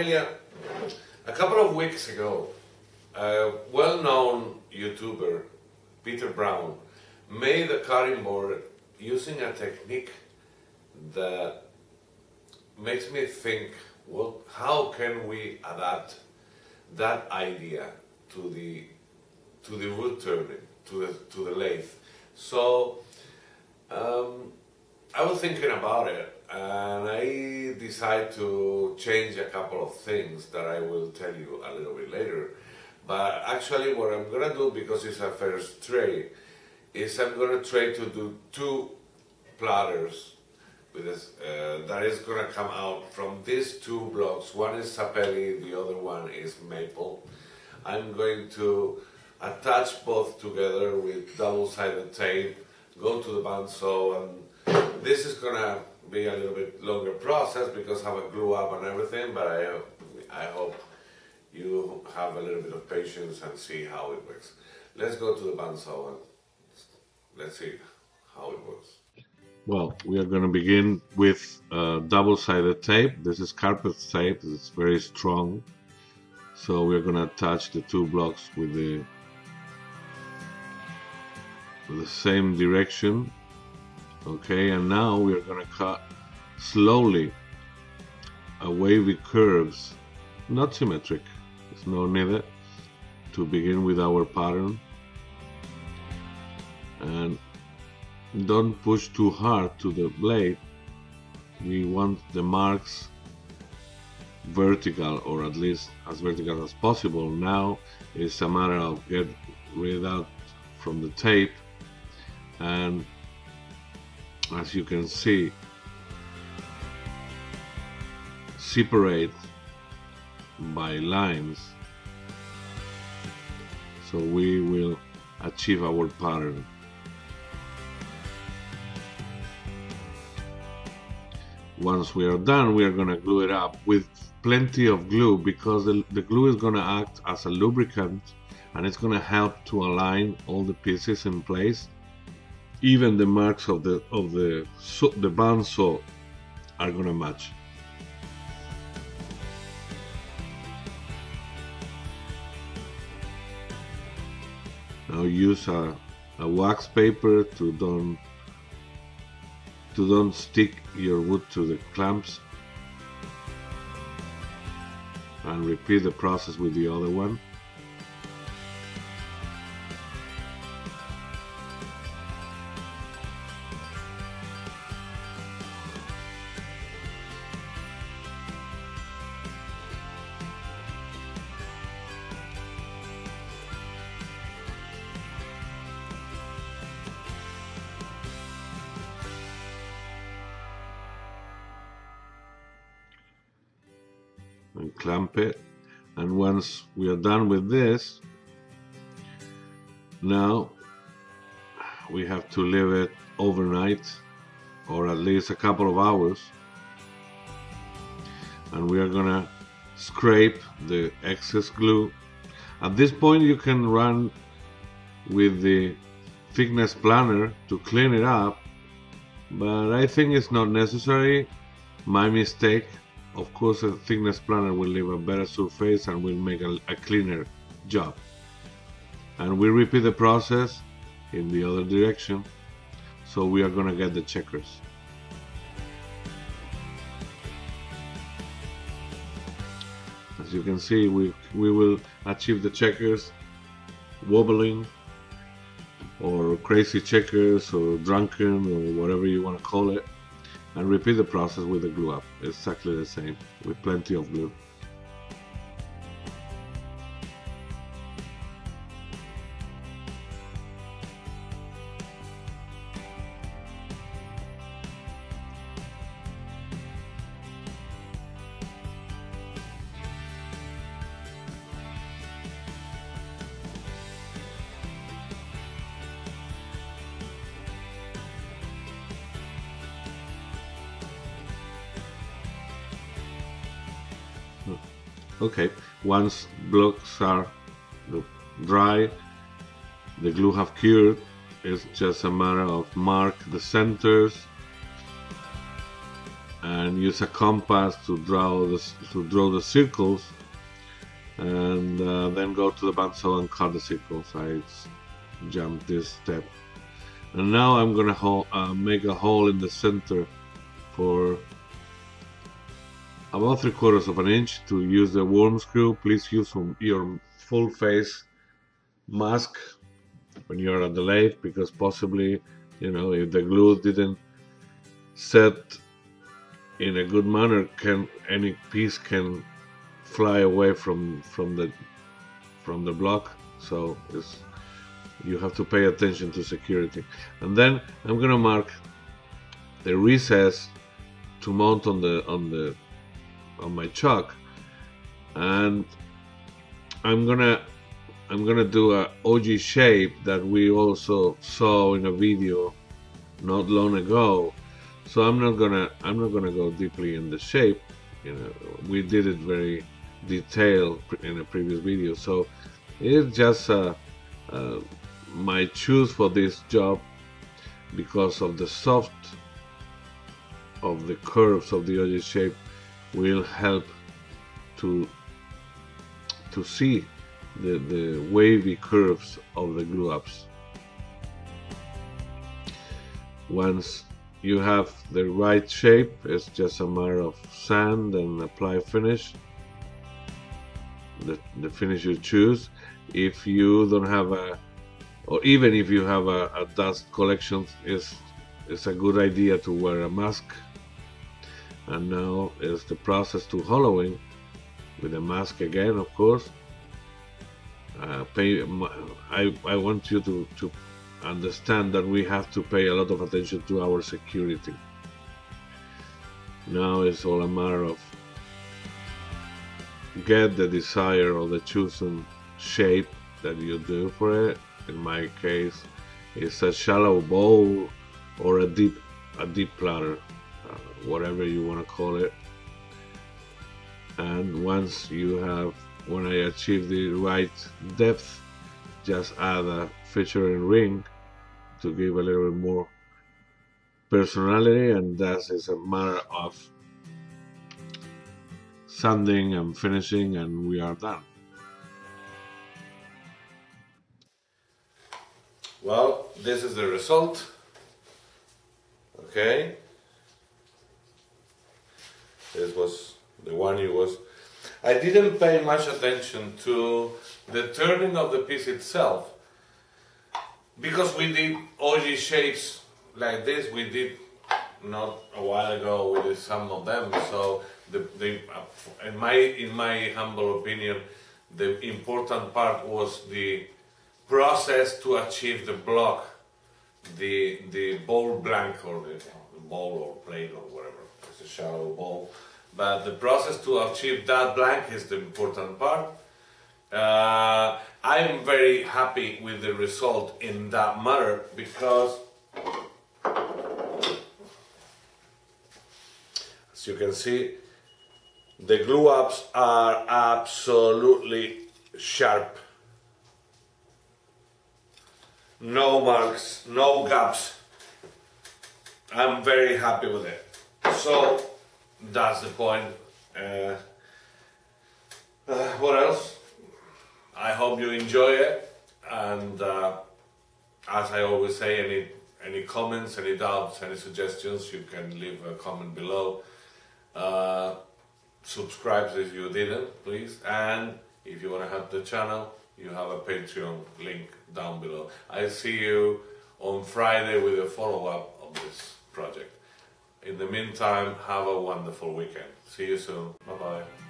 Familia. A couple of weeks ago, a well-known YouTuber, Peter Brown, made a cutting board using a technique that makes me think, well, how can we adapt that idea to the to the wood turning, to the to the lathe? So um, I was thinking about it, and I decided to change a couple of things that I will tell you a little bit later. But actually, what I'm gonna do because it's a first tray is I'm gonna try to do two platters with this, uh, that is gonna come out from these two blocks. One is sapelli, the other one is maple. I'm going to attach both together with double-sided tape, go to the bandsaw, and this is gonna be a little bit longer process because have a glue up and everything, but I, I hope you have a little bit of patience and see how it works. Let's go to the bandsaw and let's see how it works. Well, we are going to begin with uh, double-sided tape. This is carpet tape. It's very strong. So we're going to attach the two blocks with the with the same direction. Okay, and now we're going to cut slowly a wavy curves, not symmetric. There's no need to begin with our pattern. And don't push too hard to the blade we want the marks vertical or at least as vertical as possible now it's a matter of get rid out from the tape and as you can see separate by lines. So we will achieve our pattern. Once we are done we are going to glue it up with plenty of glue because the, the glue is going to act as a lubricant and it's going to help to align all the pieces in place even the marks of the of the so, the bandsaw are to match now use a, a wax paper to don't to don't stick your wood to the clamps and repeat the process with the other one. Clamp it and once we are done with this now we have to leave it overnight or at least a couple of hours. And we are gonna scrape the excess glue. At this point you can run with the thickness planner to clean it up but I think it's not necessary. My mistake of course, a thickness planner will leave a better surface and will make a, a cleaner job. And we repeat the process in the other direction. So we are going to get the checkers. As you can see, we, we will achieve the checkers wobbling or crazy checkers or drunken or whatever you want to call it and repeat the process with the glue up. Exactly the same, with plenty of glue. Okay, once blocks are dry, the glue have cured, it's just a matter of mark the centers and use a compass to draw the, to draw the circles and uh, then go to the bandsaw and cut the circles. I jumped this step. And now I'm gonna uh, make a hole in the center for about three quarters of an inch to use the worm screw. Please use your full face mask when you're at the lathe because possibly, you know, if the glue didn't set in a good manner, can any piece can fly away from from the from the block. So it's you have to pay attention to security. And then I'm gonna mark the recess to mount on the on the on my chuck and I'm gonna I'm gonna do a ogee shape that we also saw in a video not long ago. So I'm not gonna I'm not gonna go deeply in the shape you know. We did it very detailed in a previous video. So it's just uh, uh, my choose for this job because of the soft of the curves of the ogee shape will help to to see the, the wavy curves of the glue ups. Once you have the right shape, it's just a matter of sand and apply finish, the, the finish you choose. If you don't have a, or even if you have a, a dust collection, it's, it's a good idea to wear a mask and now is the process to hollowing with the mask again of course. Uh, pay I, I want you to, to understand that we have to pay a lot of attention to our security. Now it's all a matter of get the desire or the chosen shape that you do for it. In my case it's a shallow bowl or a deep a deep platter whatever you want to call it. And once you have, when I achieve the right depth, just add a feature and ring to give a little bit more personality and that is a matter of sanding and finishing and we are done. Well, this is the result. Okay. This was the one you was. I didn't pay much attention to the turning of the piece itself because we did ogee shapes like this. We did not a while ago. We did some of them. So the, the uh, in my in my humble opinion, the important part was the process to achieve the block, the the bowl blank or the, the bowl or plate or whatever a shallow bowl. But the process to achieve that blank is the important part. Uh, I'm very happy with the result in that matter because as you can see the glue ups are absolutely sharp no marks no gaps I'm very happy with it so that's the point. Uh, uh, what else? I hope you enjoy it, and uh, as I always say, any any comments, any doubts, any suggestions, you can leave a comment below. Uh, subscribe if you didn't, please, and if you want to help the channel, you have a Patreon link down below. I see you on Friday with a follow up of this project. In the meantime, have a wonderful weekend. See you soon. Bye bye.